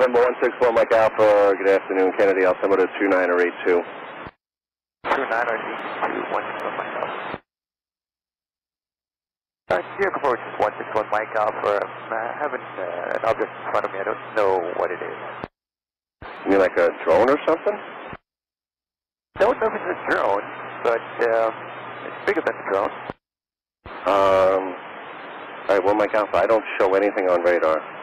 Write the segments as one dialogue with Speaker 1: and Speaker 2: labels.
Speaker 1: November 164 Mike Alpha, good afternoon, Kennedy, altimeter 29 or 82.
Speaker 2: 29 or 82, 161 Mike Alpha. Uh, Sierra approach 161 Mike Alpha. Um, I haven't uh, an object in front of me. I don't know what it is.
Speaker 1: You mean like a drone or something?
Speaker 2: Don't know if it's a drone, but um, it's bigger than a drone.
Speaker 1: Um, alright, well Mike Alpha, I don't show anything on radar.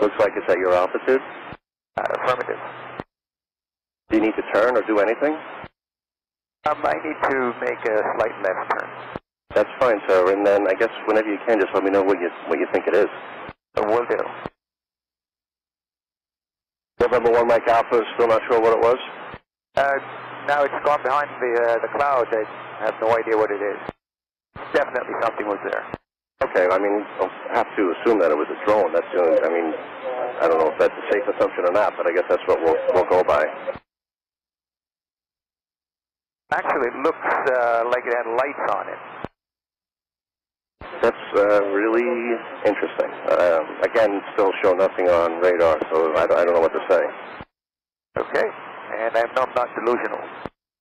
Speaker 1: Looks like it's at your altitude.
Speaker 2: Uh, affirmative.
Speaker 1: Do you need to turn or do anything?
Speaker 2: Um, I need to make a slight left turn.
Speaker 1: That's fine, sir, and then I guess whenever you can, just let me know what you, what you think it is.
Speaker 2: Uh, will do.
Speaker 1: November 1 Mike Alpha, still not sure what it was?
Speaker 2: Uh, now it's gone behind the uh, the clouds. I have no idea what it is. Definitely something was there.
Speaker 1: Okay, I mean, have to assume that it was a drone. That's the only, I mean, I don't know if that's a safe assumption or not, but I guess that's what we'll, we'll go by.
Speaker 2: Actually, it looks uh, like it had lights on it.
Speaker 1: That's uh, really interesting. Um, again, still show nothing on radar, so I, don't- I don't know what to say.
Speaker 2: Okay, and I'm not, not delusional.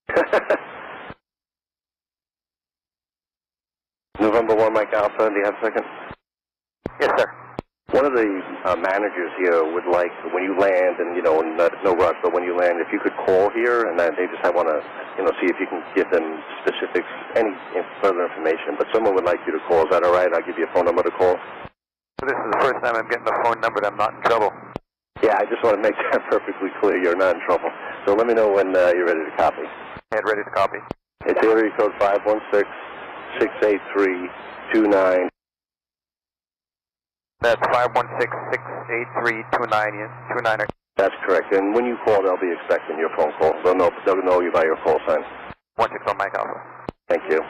Speaker 1: November 1 Mike Alpha, do you have a second?
Speaker 2: Yes, sir.
Speaker 1: One of the uh, managers here would like, when you land, and you know, not, no rush, but when you land, if you could call here, and then they just want to, you know, see if you can give them specifics, any further information. But someone would like you to call. Is that all right? I'll give you a phone number to call.
Speaker 2: This is the first time I'm getting a phone number that I'm not in trouble.
Speaker 1: Yeah, I just want to make that perfectly clear. You're not in trouble. So let me know when uh, you're ready to copy.
Speaker 2: And ready to copy.
Speaker 1: It's area code 516-683-29.
Speaker 2: That's 516-683-29.
Speaker 1: That's correct. And when you call, they'll be expecting your phone call. They'll know, they'll know you by your call sign.
Speaker 2: 161 Mike Alpha.
Speaker 1: Thank you.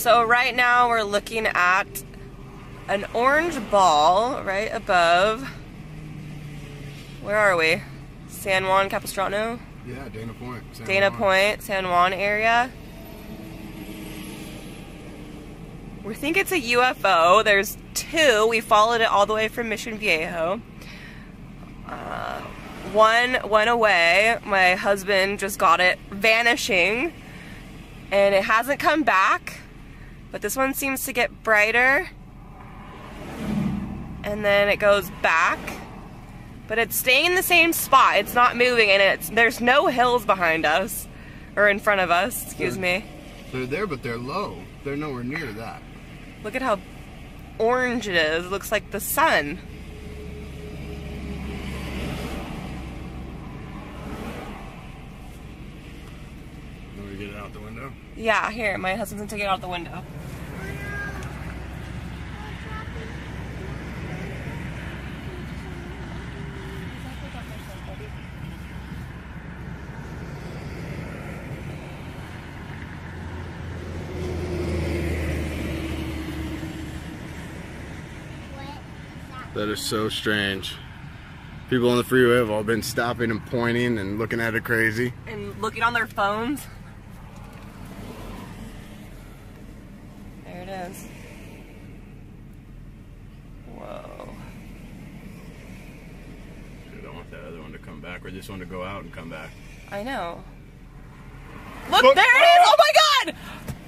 Speaker 3: So right now we're looking at an orange ball right above. Where are we? San Juan Capistrano?
Speaker 4: Yeah, Dana Point. San
Speaker 3: Dana
Speaker 4: Juan.
Speaker 3: Point, San Juan area. We think it's a UFO. There's two. We followed it all the way from Mission Viejo. Uh, one went away. My husband just got it vanishing, and it hasn't come back. But this one seems to get brighter, and then it goes back. But it's staying in the same spot. It's not moving, and it's there's no hills behind us or in front of us. Excuse me.
Speaker 4: They're there, but they're low. They're nowhere near that.
Speaker 3: Look at how orange it is. It looks like the sun.
Speaker 4: Get it out the window.
Speaker 3: Yeah, here, my husband's gonna take it out the window.
Speaker 4: That is so strange. People on the freeway have all been stopping and pointing and looking at it crazy.
Speaker 3: And looking on their phones. There it is. Whoa.
Speaker 4: I don't want that other one to come back or this one to go out and come back.
Speaker 3: I know. Look,
Speaker 4: Look-
Speaker 3: there it is! Oh my god!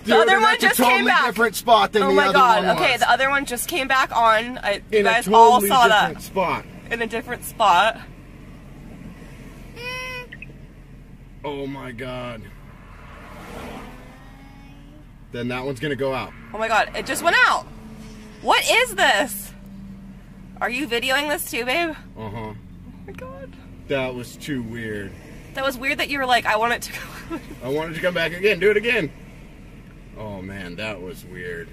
Speaker 3: The other one just came back.
Speaker 4: different spot than
Speaker 3: Oh
Speaker 4: the
Speaker 3: my
Speaker 4: other
Speaker 3: god.
Speaker 4: one
Speaker 3: Okay,
Speaker 4: was.
Speaker 3: the other one just came back on. I, you
Speaker 4: In
Speaker 3: guys
Speaker 4: a totally
Speaker 3: all saw
Speaker 4: different
Speaker 3: that
Speaker 4: spot.
Speaker 3: in a different spot.
Speaker 4: Oh my god. Then that one's gonna go out.
Speaker 3: Oh my god, it just went out. What is this? Are you videoing this too, babe?
Speaker 4: Uh huh.
Speaker 3: Oh my god.
Speaker 4: That was too weird.
Speaker 3: That was weird that you were like, I want it to go.
Speaker 4: I wanted to come back again. Do it again. Oh man, that was weird.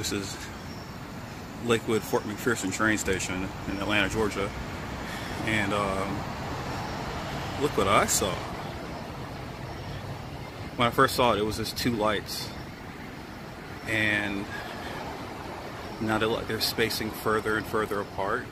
Speaker 5: This is Lakewood Fort McPherson train station in Atlanta, Georgia. And um, look what I saw. When I first saw it, it was just two lights. And now they're like they're spacing further and further apart.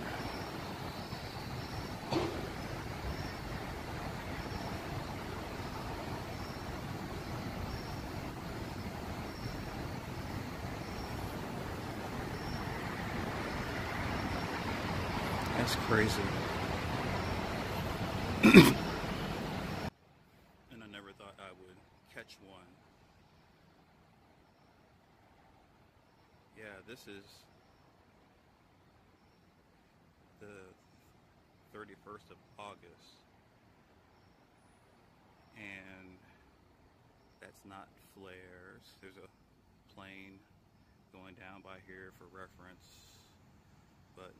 Speaker 5: That's crazy. and I never thought I would catch one. Yeah, this is the 31st of August. And that's not flares. There's a plane going down by here for reference. But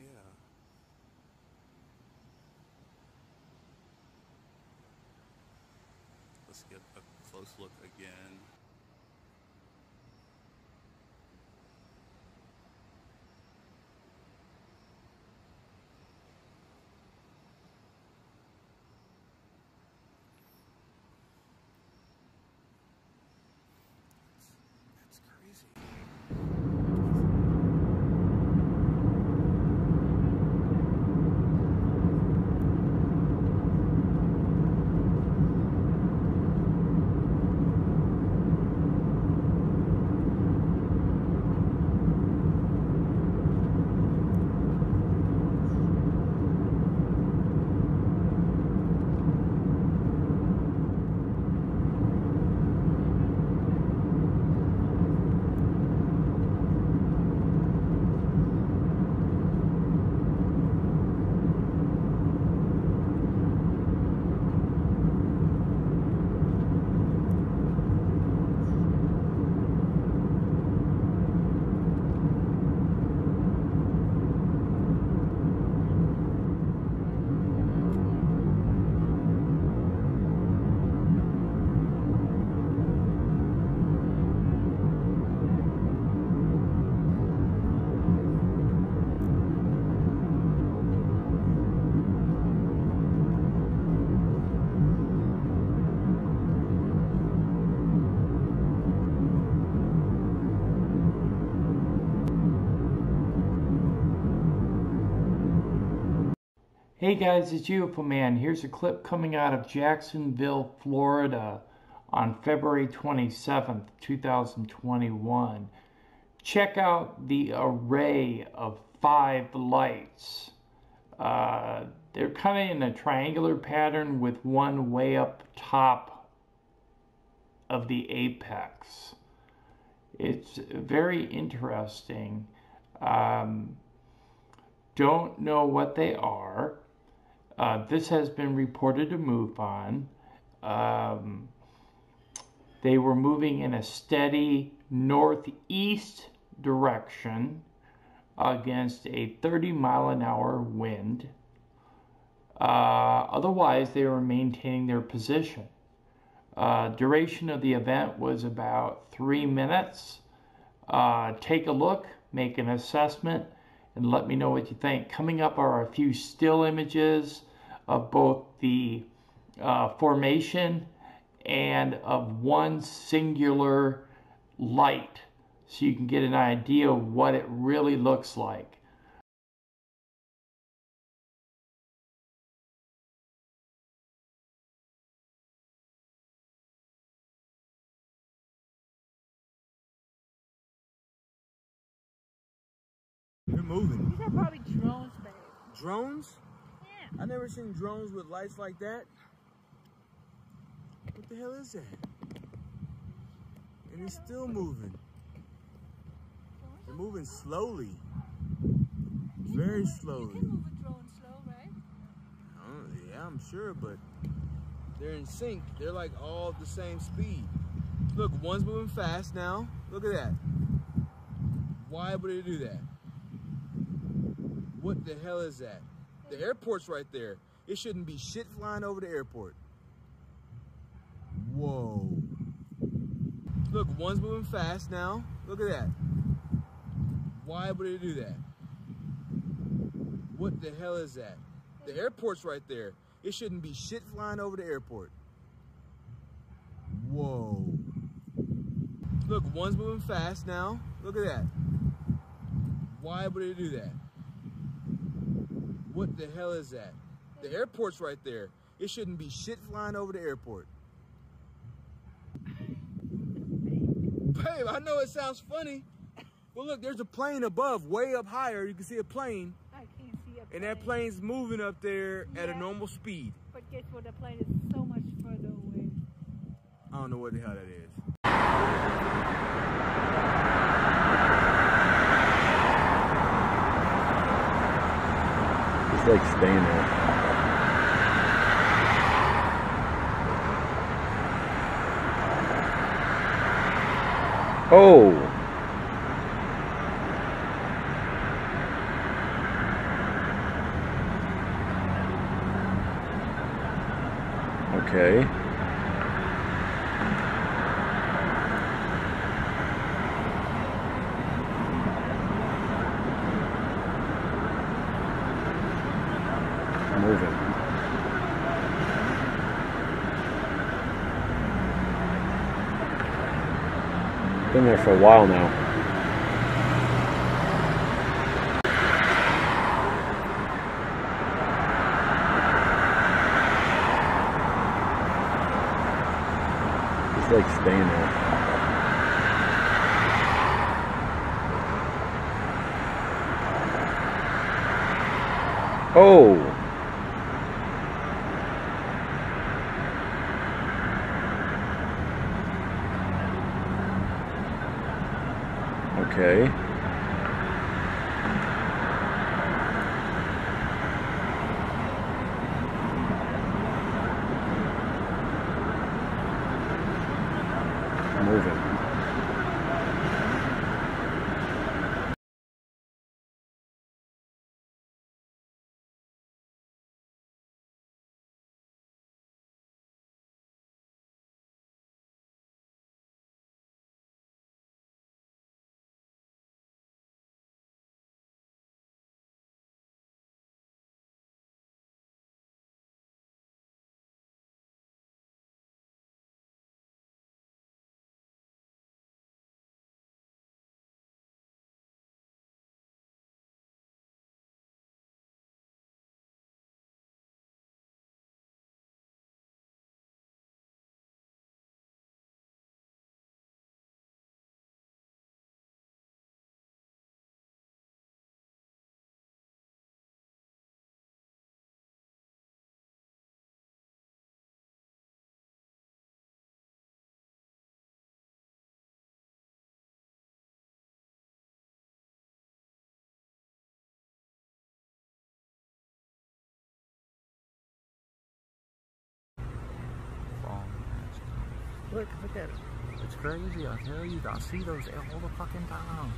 Speaker 5: yeah. Let's get a close look again.
Speaker 6: Hey guys, it's UFO Man. Here's a clip coming out of Jacksonville, Florida on February 27th, 2021. Check out the array of five lights. Uh, they're kind of in a triangular pattern with one way up top of the apex. It's very interesting. Um, don't know what they are. Uh, this has been reported to MUFON. Um, they were moving in a steady northeast direction against a 30 mile an hour wind. Uh, otherwise, they were maintaining their position. Uh, duration of the event was about three minutes. Uh, take a look, make an assessment, and let me know what you think. Coming up are a few still images of both the uh, formation and of one singular light so you can get an idea of what it really looks like.
Speaker 7: They're moving.
Speaker 8: These are probably drones, babe.
Speaker 7: Drones? I never seen drones with lights like that. What the hell is that? And it's still moving. They're moving slowly. Very slowly.
Speaker 8: You can move a drone slow, right?
Speaker 7: Yeah, I'm sure, but they're in sync. They're like all the same speed. Look, one's moving fast now. Look at that. Why would it do that? What the hell is that? The airport's right there. It shouldn't be shit flying over the airport. Whoa. Look, one's moving fast now. Look at that. Why would it do that? What the hell is that? The airport's right there. It shouldn't be shit flying over the airport. Whoa. Look, one's moving fast now. Look at that. Why would it do that? What the hell is that? The airport's right there. It shouldn't be shit flying over the airport. Babe, I know it sounds funny. But look, there's a plane above, way up higher. You can see a plane.
Speaker 8: I can't see a plane.
Speaker 7: And that plane's moving up there at a normal speed.
Speaker 8: But guess what? The plane is so much further away.
Speaker 7: I don't know what the hell that is.
Speaker 4: It's like staying there. Oh! Okay. Moving. Been there for a while now. It's like staying there. Oh!
Speaker 9: Look, look at it. It's crazy, I tell you. I see those all the fucking time.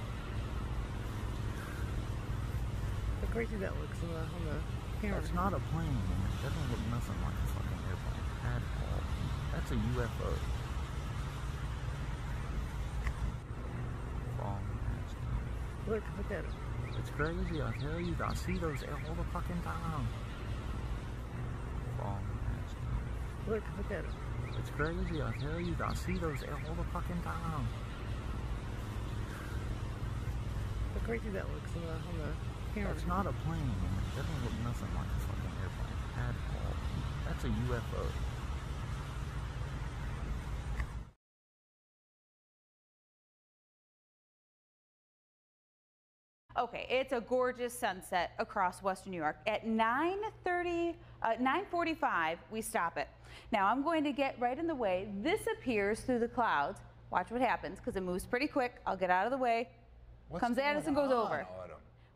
Speaker 10: Look how crazy that looks on the, on the camera.
Speaker 9: That's not a plane, man. It doesn't look nothing like a fucking airplane at all. That's a UFO.
Speaker 10: Look, look at it.
Speaker 9: It's crazy, I tell you. I see those all the fucking time.
Speaker 10: Look, look at it.
Speaker 9: It's crazy, I tell you. I see those all the fucking time.
Speaker 10: How crazy that looks on the, on the camera.
Speaker 9: That's not a plane. It doesn't look nothing like a fucking airplane at all. That's a UFO.
Speaker 11: Okay, it's a gorgeous sunset across western New York. At 9:30, uh, 9:45, we stop it. Now I'm going to get right in the way. This appears through the clouds. Watch what happens because it moves pretty quick. I'll get out of the way. Comes at us and goes over.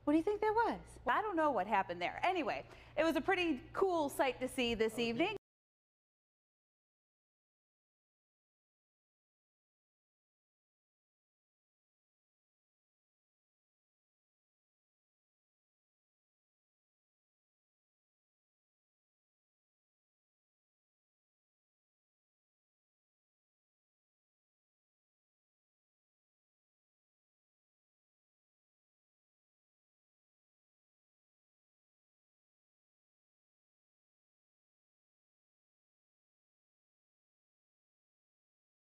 Speaker 11: What do you think that was? I don't know what happened there. Anyway, it was a pretty cool sight to see this evening.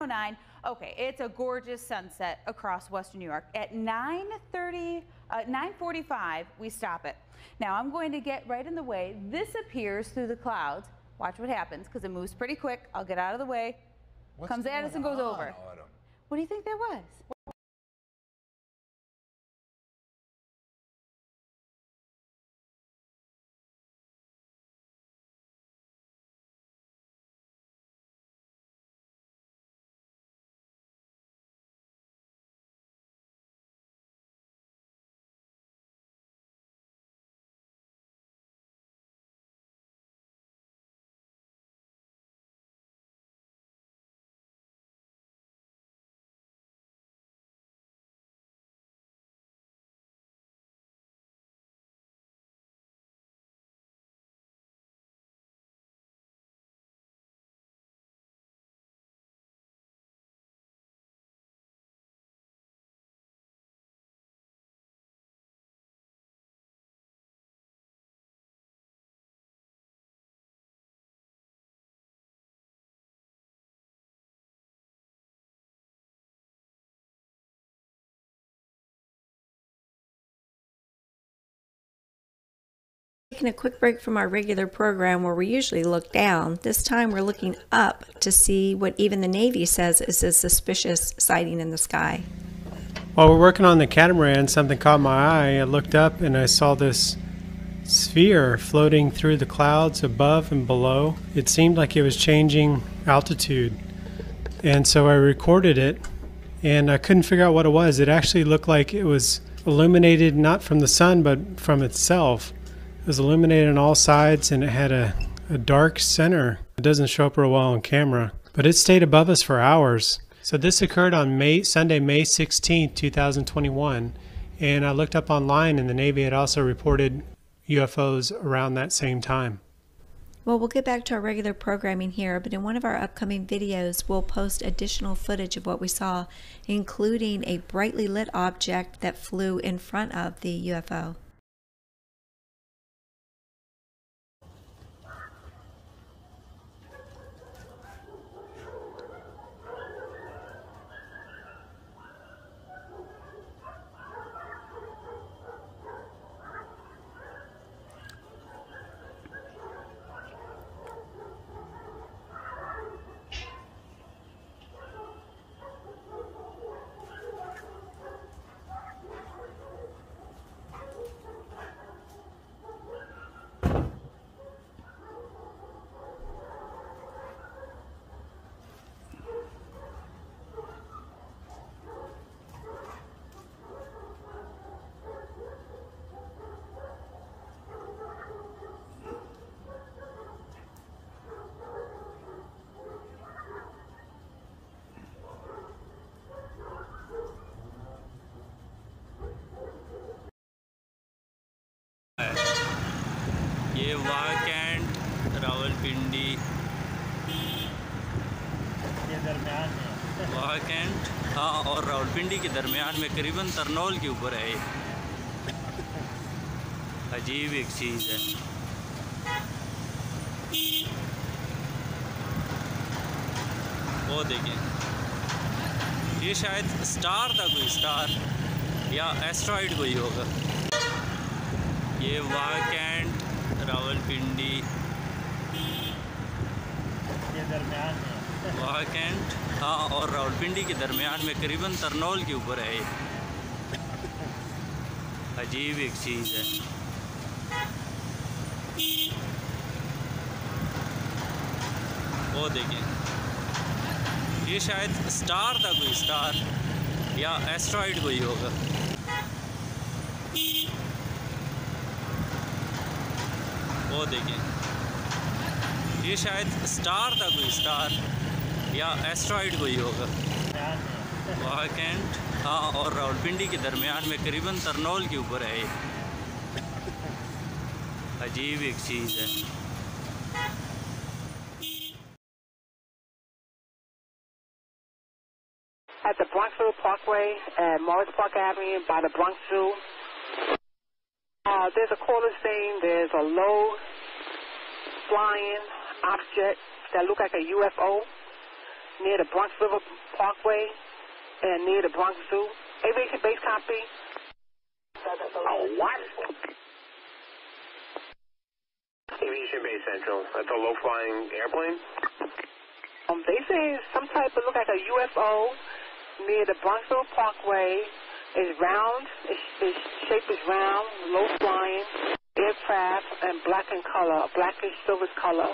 Speaker 11: Nine. Okay, it's a gorgeous sunset across western New York. At 9:30, uh, 9:45, we stop it. Now I'm going to get right in the way. This appears through the clouds. Watch what happens because it moves pretty quick. I'll get out of the way. Comes at us and goes over. What do you think that was?
Speaker 12: Taking a quick break from our regular program where we usually look down, this time we're looking up to see what even the Navy says is a suspicious sighting in the sky.
Speaker 13: While we're working on the catamaran, something caught my eye. I looked up and I saw this sphere floating through the clouds above and below. It seemed like it was changing altitude. And so I recorded it and I couldn't figure out what it was. It actually looked like it was illuminated not from the sun but from itself. It was illuminated on all sides and it had a, a dark center. It doesn't show up real well on camera, but it stayed above us for hours. So this occurred on May Sunday, May 16th, 2021, and I looked up online and the Navy had also reported UFOs around that same time.
Speaker 12: Well, we'll get back to our regular programming here, but in one of our upcoming videos, we'll post additional footage of what we saw, including a brightly lit object that flew in front of the UFO.
Speaker 14: वाह cantt Rawalpindi.
Speaker 15: के दरमियान में
Speaker 14: वाह cantt हाँ और रावलपिंडी के दरमियान में करीबन तरनौल के ऊपर है ये। अजीब एक चीज़ है। वो देखें। ये शायद स्टार था कोई स्टार या एस्ट्रॉइड कोई होगा। ये वाकैंड रावलपिंडी
Speaker 15: के दरमियान
Speaker 14: वाकैंड हाँ और रावलपिंडी के दरमियान में करीबन तरनौल के ऊपर है अजीब एक चीज़ है। वो देखें। ये शायद स्टार था कोई स्टार या एस्ट्रॉइड कोई होगा। वो देखें ये शायद स्टार था कोई स्टार या एस्ट्रॉइड कोई होगा वाकैंट हाँ और रावलपिंडी के दरमियान में करीबन तरनौल के ऊपर है ये अजीब एक चीज़ है
Speaker 16: at the Bronxville Parkway and Morris Park Avenue by the Bronx Zoo. Uh, there's a caller saying there's a low flying object that look like a UFO near the Bronx River Parkway and near the Bronx Zoo. Aviation base copy.
Speaker 17: Oh, what? Aviation Base Central. That's a low-flying airplane?
Speaker 16: Um, they say some type of look like a UFO near the Bronxville Parkway. It's round. Its, its shape is round, low flying aircraft, and black in color, blackish silver color.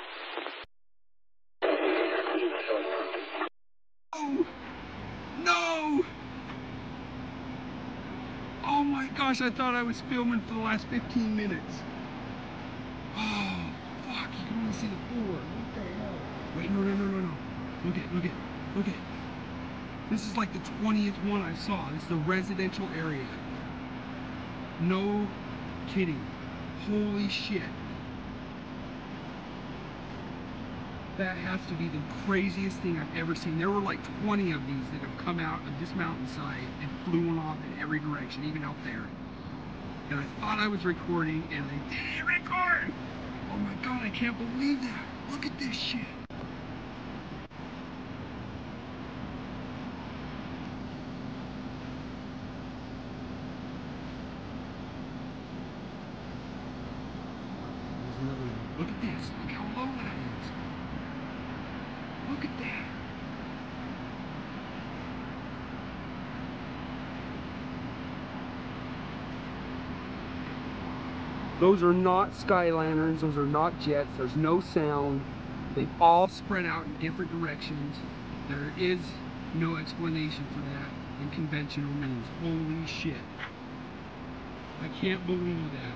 Speaker 18: Oh, no! Oh my gosh, I thought I was filming for the last 15 minutes. Oh, fuck, you can only see the floor. What the hell? Wait, no, no, no, no, no. Look at, look at, look at. This is like the 20th one I saw. This is the residential area. No kidding. Holy shit. That has to be the craziest thing I've ever seen. There were like 20 of these that have come out of this mountainside and flew off in every direction, even out there. And I thought I was recording and I didn't record! Oh my god, I can't believe that! Look at this shit! There's another one. Look at this. Look how low that is. Look at that. Those are not sky lanterns. Those are not jets. There's no sound. They've all spread out in different directions. There is no explanation for that in conventional means. Holy shit. I can't believe that.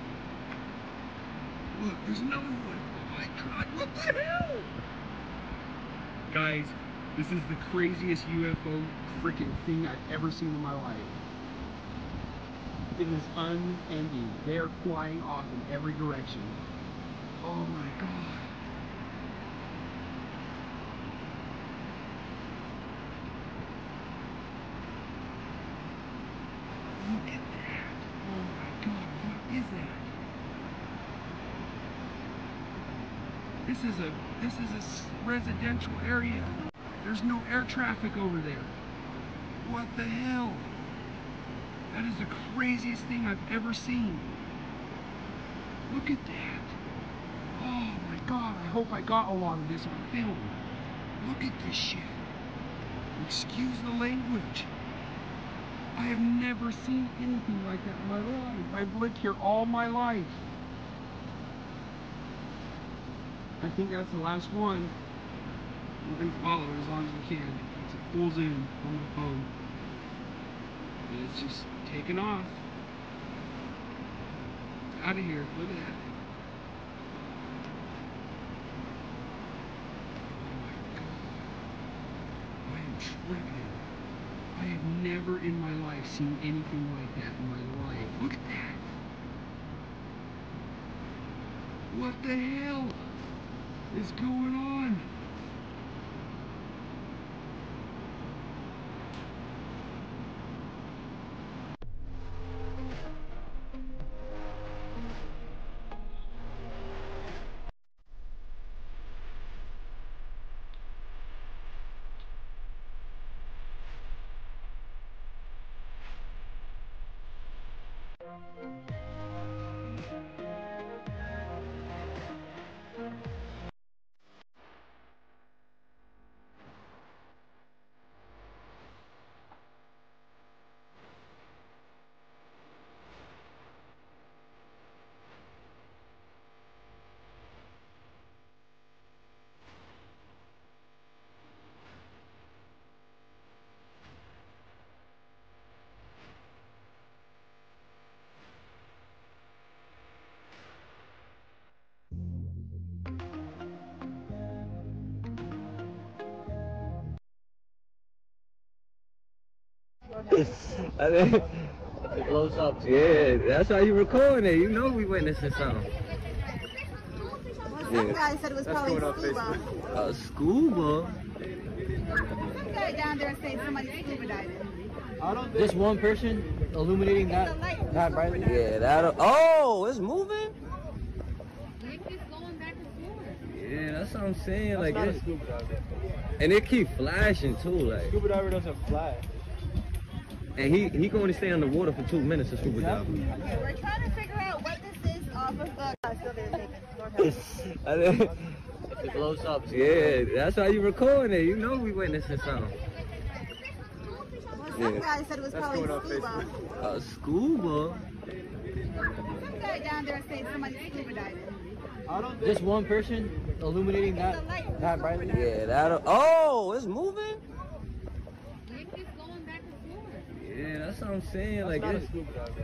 Speaker 18: Look, there's another one. Oh my god, what the hell? Guys, this is the craziest UFO freaking thing I've ever seen in my life. It is unending. They are flying off in every direction. Oh my god. Look at that. Oh my god, what is that? This is a this is a residential area. There's no air traffic over there. What the hell? That is the craziest thing I've ever seen. Look at that. Oh my god, I hope I got a lot of this on film. Look at this shit. Excuse the language. I have never seen anything like that in my life. I've lived here all my life. I think that's the last one. We're gonna follow it as long as we can. It's a full zoom on the phone. And it's just taking off. Out of here. Look at that. Oh my god. I am tripping. I have never in my life seen anything like that in my life. Look at that. What the hell is going on?
Speaker 19: I mean, it blows up. Yeah, that's how you recording it. You know we witnessing something.
Speaker 20: Some guy said it was probably scuba.
Speaker 19: Uh, scuba?
Speaker 20: Some guy down there said somebody scuba diving.
Speaker 19: Just one person illuminating that that brightly? Yeah, that. Oh, it's moving. Yeah, that's what I'm saying. like,
Speaker 15: not a scuba diver.
Speaker 19: and it keep flashing too. Like,
Speaker 15: Scuba diver doesn't fly.
Speaker 19: And he he can only stay on the water for two minutes to scuba dive.
Speaker 20: We're trying to figure out what this is off of the. Uh, still there, taking. Don't have it.
Speaker 19: I mean,
Speaker 15: It blows up.
Speaker 19: yeah, that's how you're recording it. You know we witnessing something.
Speaker 20: Some
Speaker 19: Yeah.
Speaker 20: guy said it was
Speaker 15: That's
Speaker 20: probably
Speaker 15: going on
Speaker 20: scuba.
Speaker 19: Uh, scuba?
Speaker 20: Some guy down there said somebody scuba diving.
Speaker 19: Just one person illuminating that that brightly? Yeah, that. Oh, it's moving. Yeah, that's what I'm saying. Like,
Speaker 15: That's not a scuba diver.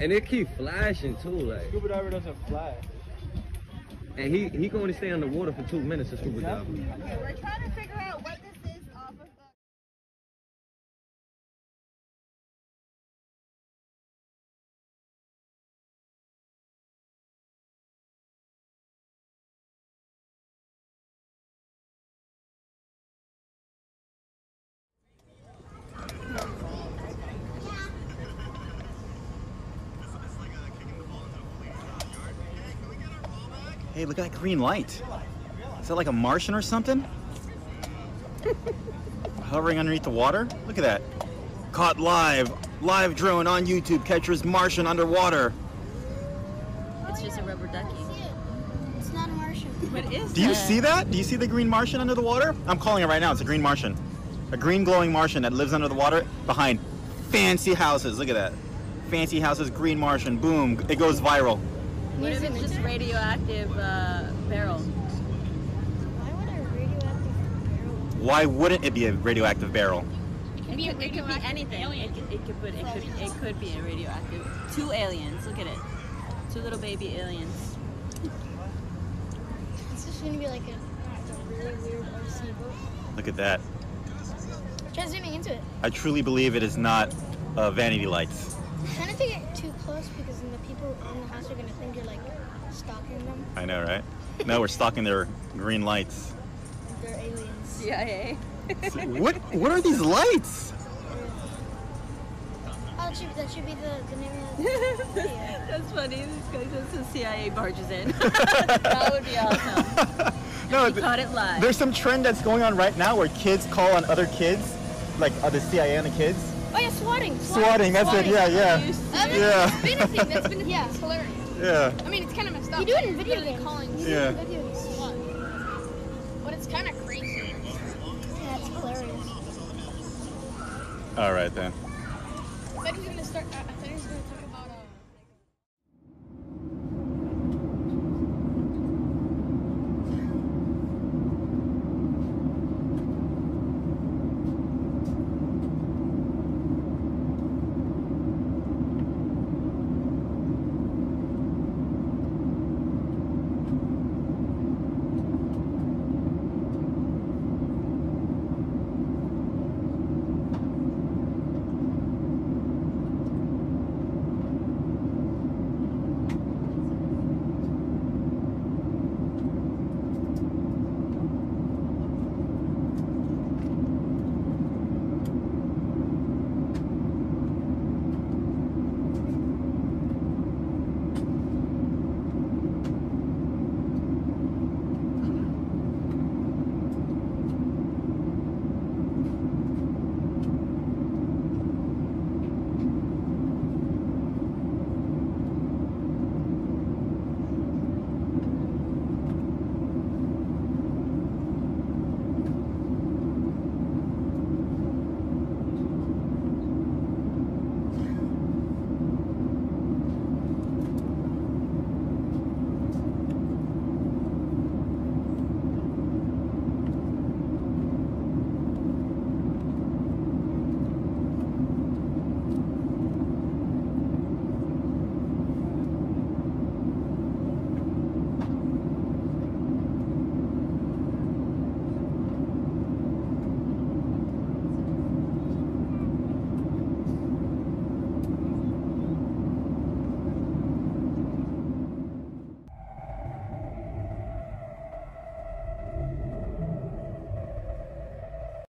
Speaker 19: and it keep flashing too. Like,
Speaker 15: Scuba diver doesn't fly.
Speaker 19: and he he can only stay underwater for two minutes to scuba dive.
Speaker 20: We're trying to figure out what
Speaker 21: look at that green light. Is that like a Martian or something? Hovering underneath the water? Look at that. Caught live. Live drone on YouTube catches Martian underwater.
Speaker 22: It's just a rubber ducky.
Speaker 20: It's not a Martian.
Speaker 22: What is
Speaker 21: Do you see that? Do you see the green Martian under the water? I'm calling it right now. It's a green Martian. A green glowing Martian that lives under the water behind fancy houses. Look at that. Fancy houses, green Martian. Boom. It goes viral.
Speaker 22: What if it's just radioactive uh, barrel?
Speaker 21: Why wouldn't it be a radioactive barrel?
Speaker 22: It could be, it could be anything. It could, it could, put, it could, it could be a radioactive. Two aliens. Look at it. Two little baby aliens.
Speaker 20: It's just going to be like a, a really weird RC boat.
Speaker 21: Look at that.
Speaker 20: Try zooming into it.
Speaker 21: I truly believe it is not uh, vanity lights.
Speaker 20: Try not to get too close because then the people in the house are going to think you're like stalking them.
Speaker 21: I know, right? No, we're stalking their green lights.
Speaker 20: They're aliens.
Speaker 22: CIA.
Speaker 21: what? What are these lights?
Speaker 20: Oh, that should, that should be the, the name of the video.
Speaker 22: That's funny. This guy says the CIA barges in. that would be awesome.
Speaker 21: No,
Speaker 22: we
Speaker 21: th-
Speaker 22: caught it live.
Speaker 21: There's some trend that's going on right now where kids call on other kids, like uh, the CIA and the kids.
Speaker 20: Oh yeah, swatting.
Speaker 21: Swatting, that's it, yeah, yeah. Yeah.
Speaker 20: It's been a thing. That's been a thing. Yeah. It's hilarious.
Speaker 21: Yeah.
Speaker 20: I mean, it's kind of messed up. You do it in video games. Calling. You do it
Speaker 21: Yeah.
Speaker 20: in video games. SWAT. But it's kind of crazy. Yeah, it's hilarious.
Speaker 21: All right then.
Speaker 20: I thought he was gonna start. I I